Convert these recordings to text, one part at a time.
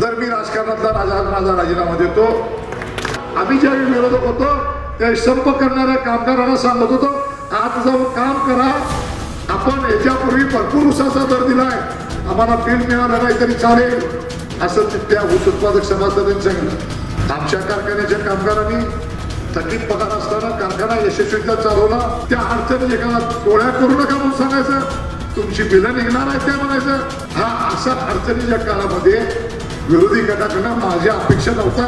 जर मी राजकारणातला राजा माझा राजीनामा देतो आम्ही ज्यावेळी विरोधक होतो त्यावेळी संप करणाऱ्या कामगारांना सांगत होतो आज जाऊन काम करा आपण याच्यापूर्वी भरपूर उसाचा दर दिलाय आम्हाला बिल मिळालं नाही तरी चालेल. असं त्या ऊस उत्पादक सभासदांनी सांगितलं. आमच्या कारखान्याच्या कामगारांनी थकीत पगार असताना कारखाना यशस्वीरित्या चालवला. त्या अडचणी एखादा गोळ्या करू नका म्हणून सांगायचं. तुमची बिलं निघणार आहेत काय म्हणायचं? हा असा अडचणीच्या काळामध्ये विरोधी गटाकडनं माझ्या अपेक्षा नव्हता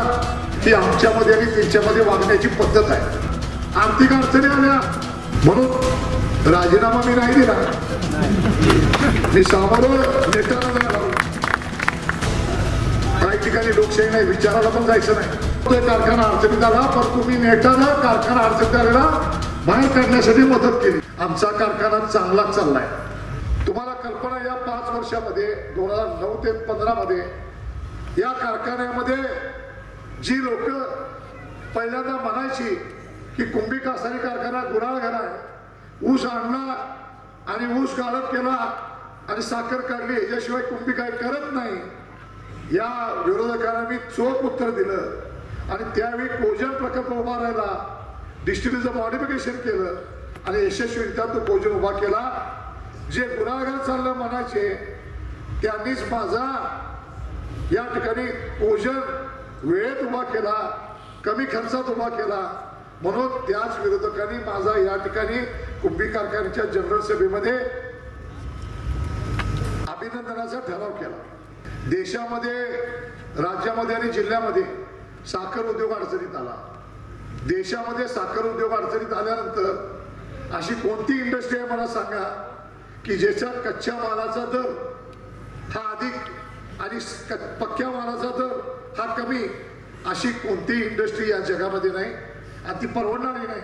ती आमच्यामध्ये आणि त्यांच्यामध्ये वागण्याची पद्धत आहे. आर्थिक अडचणी आल्या. म्हणून राजीनामा मी नाही दिला. मी सामोर नेत्याला काही ठिकाणी लोकशाही नाही विचाराला पण जायचं नाही. तो कारखाना अडचणीत आला पण तुम्ही नेटानं कारखाना अडचणीत आलेला बाहेर काढण्यासाठी मदत केली. आमचा कारखाना चांगलाच चाललाय. तुम्हाला कल्पना या पाच वर्षामध्ये दोन हजार नऊ ते पंधरा मध्ये या कारखान्यामध्ये जी लोक पहिल्यांदा म्हणायची की कुंभी कासारी कारखाना गुन्हागार आहे ऊस आणला आणि ऊस गाळप केला आणि साखर काढली याच्याशिवाय कुंभी काही करत नाही. या विरोधकांना मी चोख उत्तर दिलं आणि त्यावेळी कोजन प्रकल्प उभा राहिला डिस्ट्रिक्टचं मॉडिफिकेशन केलं आणि यशस्वीरित्या तो कोजन उभा केला. जे गुराळघर चाललं म्हणायचे त्यांनीच माझा या ठिकाणी ओझर वेळेत उभा केला कमी खर्चात उभा केला. म्हणून त्याच विरोधकांनी माझा या ठिकाणी कुंभी कारखान्याच्या जनरल सभेमध्ये अभिनंदनाचा ठराव केला. देशामध्ये राज्यामध्ये आणि जिल्ह्यामध्ये साखर उद्योग अडचणीत आला. देशामध्ये साखर उद्योग अडचणीत आल्यानंतर अशी कोणती इंडस्ट्री आहे मला सांगा की ज्याच्यात कच्च्या मालाचा दर हा अधिक आणि पक्क्या मालाचा दर हा कमी अशी कोणतीही इंडस्ट्री या जगामध्ये नाही आणि ती परवडणारी नाही.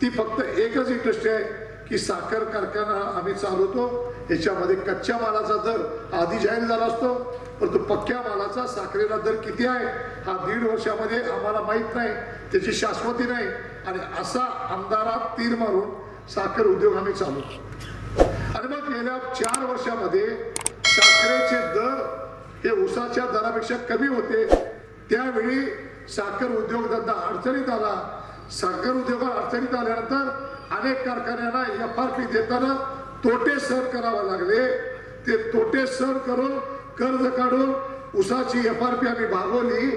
ती फक्त एकच इंडस्ट्री आहे की साखर कारखाना आम्ही चालवतो. याच्यामध्ये कच्च्या मालाचा दर आधी जाहीर झाला असतो परंतु पक्क्या मालाचा साखरेला दर किती आहे हा दीड वर्षामध्ये आम्हाला माहीत नाही. त्याची शाश्वती नाही. आणि असा आमदारात तीर मारून साखर उद्योग आम्ही चालवतो. आणि मग गेल्या चार वर्षामध्ये साखरेचे दर हे उसाच्या दरापेक्षा कमी होते. त्यावेळी साखर उद्योगधंदा अडचणीत आला. साखर उद्योगात अडचणीत आल्यानंतर अनेक कारखान्यांना एफ आर पी देताना तोटे सहन करावे लागले. ते तोटे सहन करून कर्ज काढून उसाची एफ आर पी आम्ही भागवली.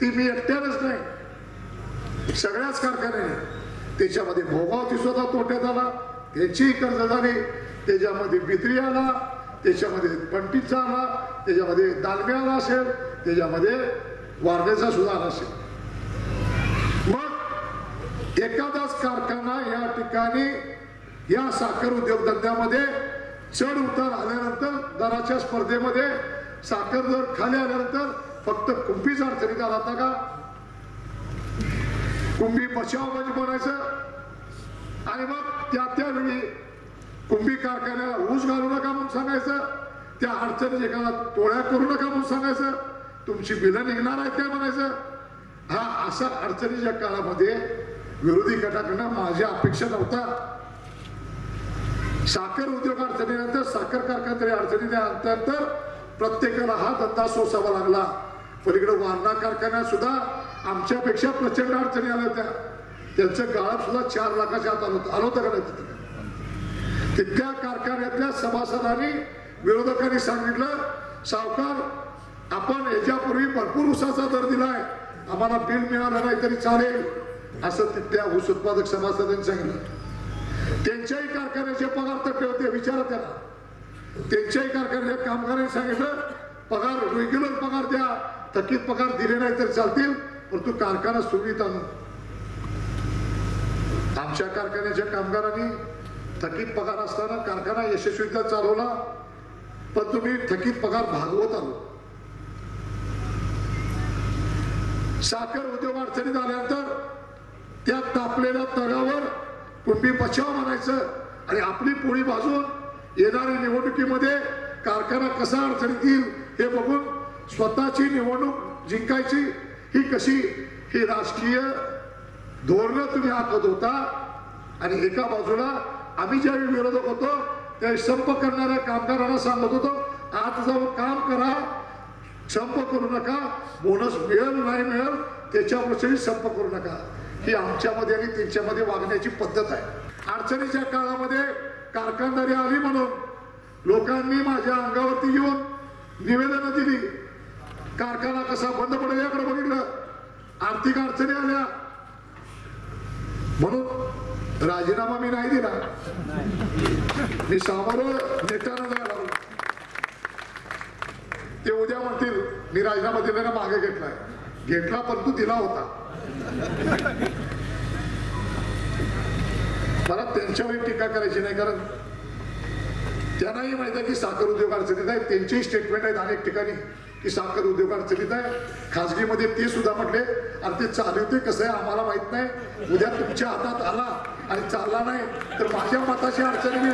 ती मी एकट्यानंच नाही. सगळ्याच कारखान्याने. त्याच्यामध्ये भोगावती सुद्धा तोट्यात आला त्याचीही कर्ज झाली. त्याच्यामध्ये बित्री आला. त्याच्यामध्ये पंटीचा आला त्याच्यामध्ये दालम्या आला असेल त्याच्यामध्ये वारण्याचा सुद्धा आला असेल. मग एखादाच कारखाना या ठिकाणी या साखर उद्योगधंद्यामध्ये चढ उतार आल्यानंतर दराच्या स्पर्धेमध्ये साखर दर खाली आल्यानंतर फक्त कुंभीच अडचणीत आला होता का? कुंभी बचाव म्हणजे म्हणायचं आणि मग त्या त्यावेळी कुंभी कारखान्याला ऊस घालू नका म्हणून सांगायचं. त्या अडचणी एखादा टोळ्या करू नका म्हणून सांगायचं. तुमची बिलं निघणार आहेत काय म्हणायचं? हा अशा अडचणीच्या काळामध्ये विरोधी गटाकडनं माझ्या अपेक्षा नव्हता साखर उद्योग अडचणीनंतर साखर कारखान्यात अडचणी त्यानंतर प्रत्येकाला हा धंदा सोसावा लागला. पलीकडे वारणा कारखान्यात सुद्धा आमच्यापेक्षा प्रचंड अडचणी आल्या होत्या. त्यांचं गाळप सुद्धा चार लाखाच्या आत आलं होतं आलं होतं का नाही तिथल्या कारखान्यातल्या सभासदांनी विरोधकांनी सांगितलं सावकार आपण याच्यापूर्वी भरपूर उसाचा दर दिलाय. आम्हाला बिल मिळालं नाही तरी चालेल. असं तिथल्या ऊस उत्पादक सभासदांनी सांगितलं. त्यांच्याही कारखान्याचे पगार तटले होते विचारा त्याला. त्यांच्याही कारखान्याच्या कामगारांनी सांगितलं पगार रेग्युलर पगार द्या थकीत पगार दिले नाही तर चालतील परंतु कारखाना सुविधा आणू आमच्या कारखान्याच्या कामगारांनी थकीत पगार असताना कारखाना यशस्वीरित्या चालवला पण तुम्ही थकीत पगार भागवत आलो. साखर उद्योग अडचणीत आल्यानंतर त्या तापलेल्या तळावर कुंभी बचाव म्हणायचं आणि आपली पोळी भाजून येणाऱ्या निवडणुकीमध्ये कारखाना कसा अडचणीत येईल हे बघून स्वतःची निवडणूक जिंकायची ही कशी ही राजकीय धोरणं तुम्ही आखत होता आणि एका बाजूला आम्ही ज्यावेळी विरोधक होतो. त्यावेळी संप करणाऱ्या कामगारांना सांगत होतो आज जाऊन काम करा. संप करू नका. बोनस मिळेल नाही मिळेल त्याच्यावरही संप करू नका. ही आमच्यामध्ये आणि त्यांच्यामध्ये वागण्याची पद्धत आहे. अडचणीच्या काळामध्ये कारखानदारी आली म्हणून लोकांनी माझ्या अंगावरती येऊन निवेदनं दिली. कारखाना कसा बंद पडेल याकडे बघितलं. आर्थिक अडचणी आल्या. म्हणून राजीनामा मी नाही दिला. मी सामोरं नेत्यानं जायला ते उद्या म्हणतील मी राजीनामा दिल्यानं मागे घेतलाय. घेतला परंतु दिला होता. मला त्यांच्यावर टीका करायची नाही कारण त्यांनाही माहिती आहे की साखर उद्योग अडचणीत आहे. त्यांचेही स्टेटमेंट आहेत अनेक ठिकाणी. की साखर उद्योग अडचणीत आहे. खाजगीमध्ये ते सुद्धा म्हटले आणि ते चालवते कसं आहे आम्हाला माहीत नाही. उद्या तुमच्या हातात आला आणि चालला नाही तर माझ्या मताशी अडचणी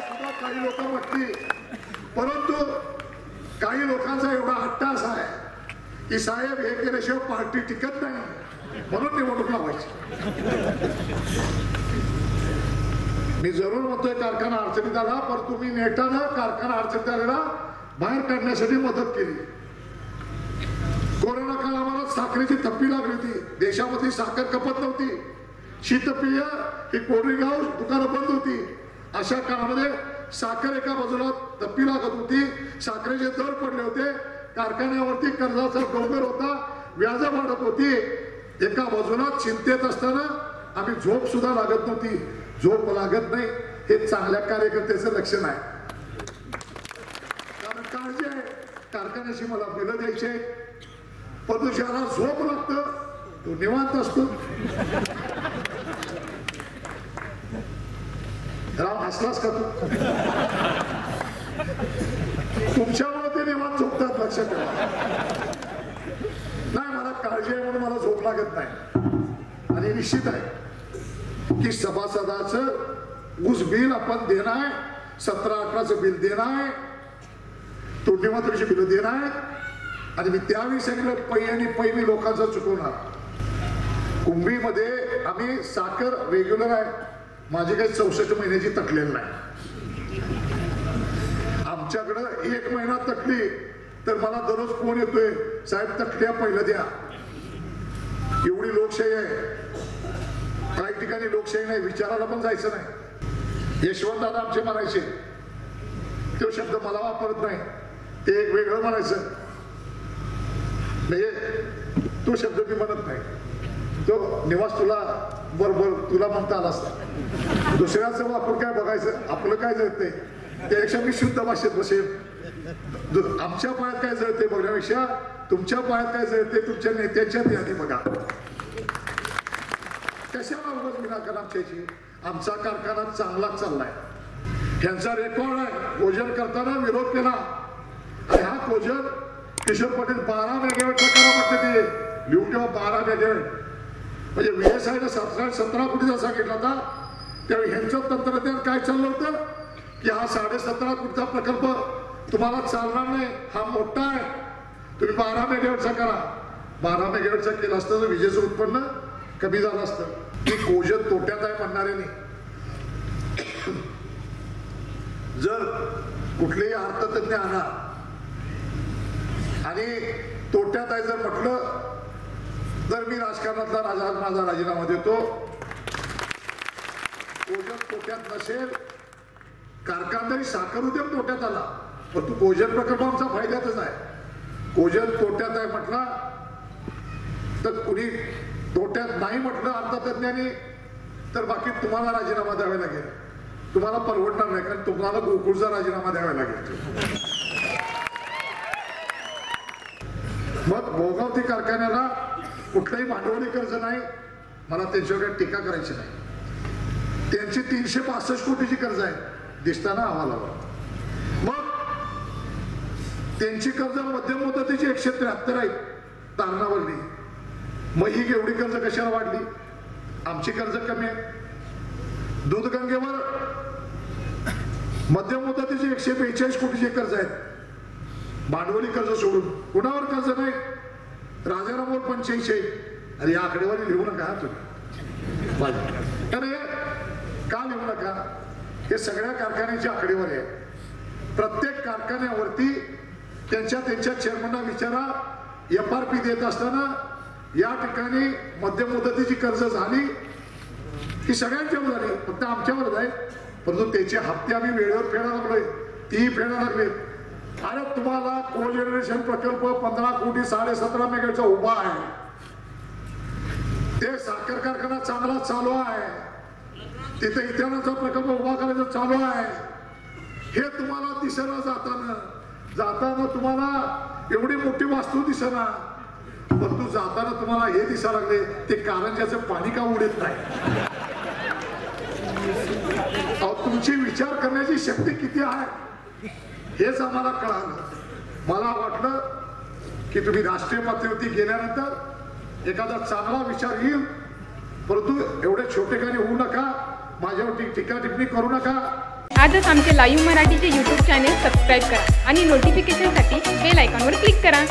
सुद्धा काही लोक म्हटली परंतु काही लोकांचा एवढा हट्टा असा आहे की साहेब हे केल्याशिवाय पार्टी टिकत नाही. म्हणून निवडणूक लावायची. मी जरूर म्हणतोय कारखाना अडचणीत आला पण तुम्ही नेटानं कारखाना अडचणीत आलेला बाहेर काढण्यासाठी मदत केली. कोरोना काळ आम्हाला साखरेची थप्पी लागली होती. देशामध्ये साखर कपत नव्हती. शीतपेय ही कोरडीगाव दुकानं बंद होती. अशा काळामध्ये साखर एका बाजूला थप्पी लागत होती. साखरेचे दर पडले होते. कारखान्यावरती कर्जाचा डोंगर होता. व्याज वाढत होती. एका बाजूला चिंतेत असताना आम्ही झोप सुद्धा लागत नव्हती. झोप लागत नाही. हे चांगल्या कार्यकर्त्याचं लक्षण आहे. कारण काळजी आहे. कारखान्याशी मला बिलं द्यायचे पण ज्याला झोप लागतं. तो निवांत असतो. राव हसलास का तू? तुमच्यामुळे ते निवांत झोपतात. लक्षात ठेवा. नाही मला काळजी आहे म्हणून मला झोप लागत नाही. आणि निश्चित आहे. की सभासदाचं ऊस बिल आपण देणार आहे सतरा अठराचं बिल देणं आहे तोंडी मात्रची बिलं देणं आहे आणि मी त्यावेळी सांगितलं पै आणि पै मी लोकांचा चुकवणार. कुंभीमध्ये आम्ही साखर रेग्युलर आहे. माझी काही चौसष्ट महिन्याची तटलेली नाही. आमच्याकडं एक महिना तटली तर मला दररोज फोन येतोय साहेब तटल्या पहिलं द्या. एवढी लोकशाही आहे. ठिकाणी लोकशाही नाही विचाराला पण जायचं नाही. यशवंत आमचे म्हणायचे तो शब्द मला वापरत नाही. ते एक वेगळं म्हणायचं. म्हणजे तो शब्द मी म्हणत नाही. तो निवास तुला बरोबर तुला म्हणता आला असता. दुसऱ्याचं वापर काय बघायचं? आपलं काय जळतंय? त्यापेक्षा मी शुद्ध भाषेत बसेल आमच्या पायात काय जळते बघण्यापेक्षा तुमच्या पायात काय जळते तुमच्या नेत्यांच्या यादी बघा. कशाला उगाच विनाकारण आमच्याची आमचा कारखाना चांगला चाललाय. त्यांचा रेकॉर्ड आहे. कोजन करताना विरोध केला. आणि हा कोजन किशोर पाटील बारा मेगावेटचा करा म्हणते ते. लिहून ठेवा बारा मेगावेट म्हणजे व्हीएस आय सतरा सतरा कोटीचा सांगितला होता त्यावेळी ह्यांचं तंत्रज्ञान काय चाललं होतं? की हा साडे सतरा कोटीचा प्रकल्प तुम्हाला चालणार नाही. हा मोठा आहे. तुम्ही बारा मेगावेटचा करा. बारा मेगावेटचा केला असतं विजेचं उत्पन्न कमी झालं असतं? की कोजन तोट्यात आहे म्हणणारे नाही जर कुठलेही अर्थतज्ञ आणा आणि तोट्यात आहे जर म्हटलं तर मी राजकारणातला राजा माझा राजीनामा देतो. कोजन तोट्यात नसेल कारखानदारी साखर उद्योग तोट्यात आला. पण तू कोजन प्रकल्प आमचा फायद्यातच आहे. कोजन तोट्यात आहे म्हटला तर कुणी तोट्यात नाही म्हटलं अर्थतज्ञानी तर बाकी तुम्हाला राजीनामा द्यावा लागेल. तुम्हाला परवडणार नाही कारण तुम्हाला गोकुळचा राजीनामा द्यावा लागेल. मग भोगावती कारखान्याला कुठलंही भांडवली कर्ज नाही मला त्यांच्याकडे टीका करायची नाही. त्यांची तीनशे पासष्ट कोटीची कर्ज आहे. दिसताना अहवालावर मग त्यांची कर्ज मध्यम मुदतीची एकशे त्र्याहत्तर आहेत तारणावरली मग ही एवढी कर्ज कशाला वाढली? आमची कर्ज कमी आहे. दूधगंगेवर मध्यम मुदतीचे एकशे बेचाळीस कोटीचे कर्ज आहेत. भांडवली कर्ज सोडून. कुणावर कर्ज नाही? राजारामवर पंच्याऐंशी. अरे या आकडेवारी लिहू नका तुम्ही. अरे का लिहू नका? हे सगळ्या कारखान्याची आकडेवारी आहे. प्रत्येक कारखान्यावरती त्यांच्या त्यांच्या चेअरमनना विचारा. एफ आर पी देत असताना या ठिकाणी मध्यम मुदतीची कर्ज झाली. ती सगळ्यांच्यावर झाली फक्त आमच्यावर आहे. परंतु त्याचे हप्ते आम्ही वेळेवर फेडायला लागलोय. तीही फेडा लागले. अरे तुम्हाला को जनरेशन प्रकल्प पंधरा कोटी साडे सतरा मेगाचा उभा आहे. ते साखर कारखाना चांगला चालू आहे. तिथे इथेनॉलचा प्रकल्प उभा करायचा चालू आहे. हे तुम्हाला दिसणार जाताना. जाताना तुम्हाला एवढी मोठी वास्तू परंतु जाताना तुम्हाला हे दिसायला लागले ते कारंजाचं पाणी का उडत नाही? अहो, तुमची विचार करण्याची शक्ती किती आहे? हेच आम्हाला कळालं. मला वाटलं की तुम्ही राष्ट्रीय पातळीवरती गेल्यानंतर एखादा चांगला विचार येईल. परंतु एवढे छोटेखानी होऊ नका माझ्यावर टीका टिप्पणी करू नका. आजच आमचे लाईव्ह मराठीचे यूट्यूब चॅनेल सबस्क्राईब करा आणि नोटिफिकेशनसाठी बेल आयकॉनवर क्लिक करा.